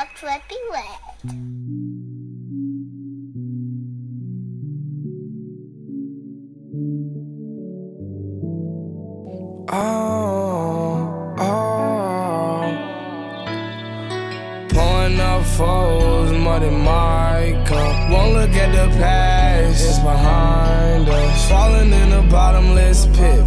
World Trippy Way. Oh, oh. Pouring up foes, mud in my cup. Won't look at the past, it's behind us. Falling in a bottomless pit,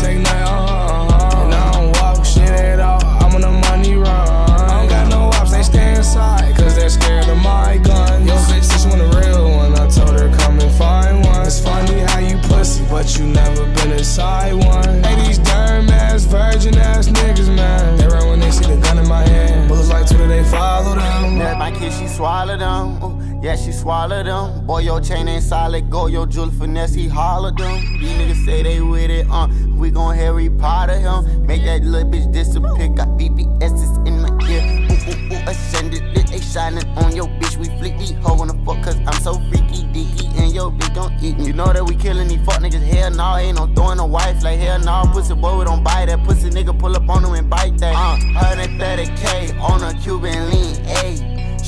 take night, uh huh, uh. And I don't walk shit at all, I'm on the money run. I don't got no ops, they stay inside, cause they're scared of my gun. Yo, bitch, this one a real one. I told her, come and find one. It's funny how you pussy, but you never been inside one. Hey, these darn ass, virgin ass niggas, man. They run when they see the gun in my hand. Bullets like Twitter, they follow them. That my kid, she swallowed them. Ooh, yeah, she swallowed them. Boy, your chain ain't solid. Go, your jewel finesse, he hollered them. These niggas say they with it, uh. We gon' Harry Potter him. Make that little bitch disappear. Got VVS's in my ear. Ooh, ooh, ooh, ascended. Lit, they shining on your bitch. We flick these hoe wanna fuck, cause I'm so freaky dicky. And your bitch gon' eat me. You know that we killing these fuck niggas. Hell nah, ain't no throwing a wife. Like hell nah, pussy boy, we don't buy that. Pussy nigga pull up on him and bite that. Uh, 130k on a Cuban lean.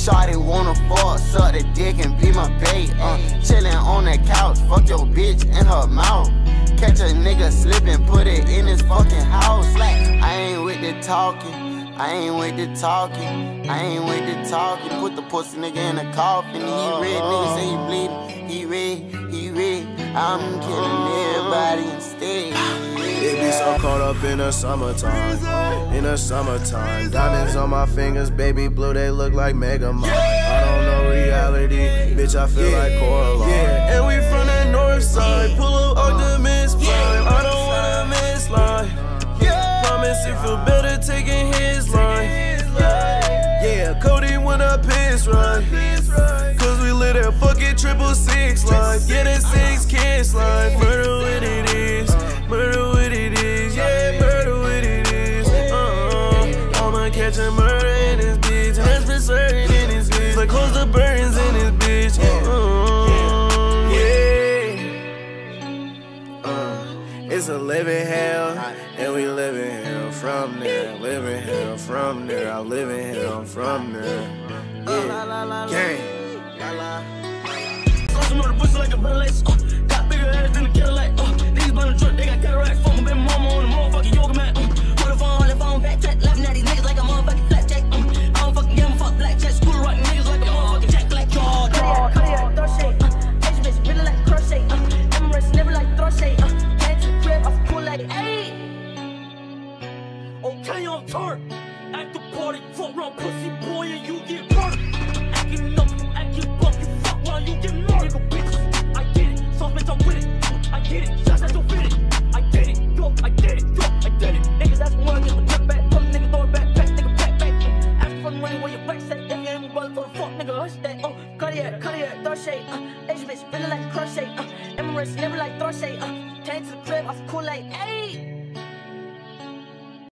Shawty wanna fuck, suck the dick and be my bait. Uh, chillin' on the couch, fuck your bitch in her mouth. Catch a nigga slippin', put it in his fucking house. I ain't with the talking, I ain't with the talking, I ain't with the talking. Put the pussy nigga in a coffin. He red, nigga say he bleeding. He red, he red. I'm killing everybody instead. Up in the summertime. In the summertime. Diamonds on my fingers, baby blue, they look like Megamind. I don't know reality, bitch, I feel like Coraline. Yeah, and we from the north side. Pull up Optimus Prime. I don't wanna miss line. Yeah. Promise it feel better taking his line. Yeah, Cody when I piss right. Cause we lit at fucking triple six line. Catch a murder in this bitch. That's been certain in this bitch. Like close the burns in this bitch. Uh-uh. Yeah. Uh, it's a living hell, and we living hell from there. Living hell from there. I live in hell from there. Yeah, gang. Some murder pussy like a Berlace. Uh, got bigger ass than a Cadillac. Pussy boy, and you get murdered. Acting up, you acting buff, you fuck while you get murdered. Nigga, bitch, I get it. Sauce bitch, I'm with it. I get it. Shots that don't fit it. I get it. Yo, I get it. Yo, I get it. Niggas that's one, get my drip back, come nigga throw it back, back, nigga back, back. uh, Ask for money where your back set, if you ain't brother for the fuck, nigga hush that. Oh, cardiac, cardiac, throw shade, uh, Asian bitch, really like crochet, uh, Emirates, never like throw shade, uh, came to the crib off Kool-Aid, ayy.